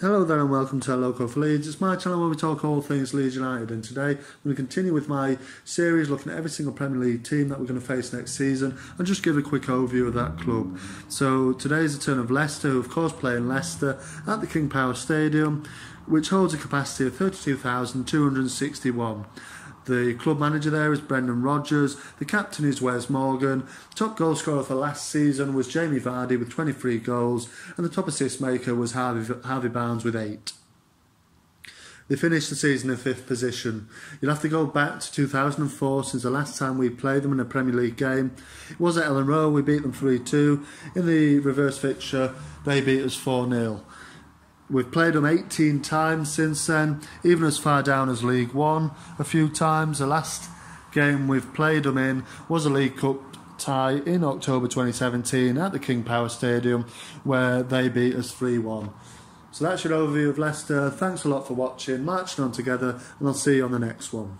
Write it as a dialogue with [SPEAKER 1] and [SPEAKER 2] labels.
[SPEAKER 1] Hello there and welcome to Loco for Leeds. It's my channel where we talk all things Leeds United and today I'm going to continue with my series looking at every single Premier League team that we're going to face next season and just give a quick overview of that club. So today is the turn of Leicester who of course play in Leicester at the King Power Stadium which holds a capacity of 32,261. The club manager there is Brendan Rodgers. The captain is Wes Morgan. Top goal scorer for last season was Jamie Vardy with 23 goals, and the top assist maker was Harvey, Harvey Barnes with 8. They finished the season in fifth position. You'll have to go back to 2004 since the last time we played them in a Premier League game. It was at Elland Road, we beat them 3 2. In the reverse fixture, they beat us 4 0. We've played them 18 times since then, even as far down as League One a few times. The last game we've played them in was a League Cup tie in October 2017 at the King Power Stadium where they beat us 3 1. So that's your overview of Leicester. Thanks a lot for watching, marching on together, and I'll see you on the next one.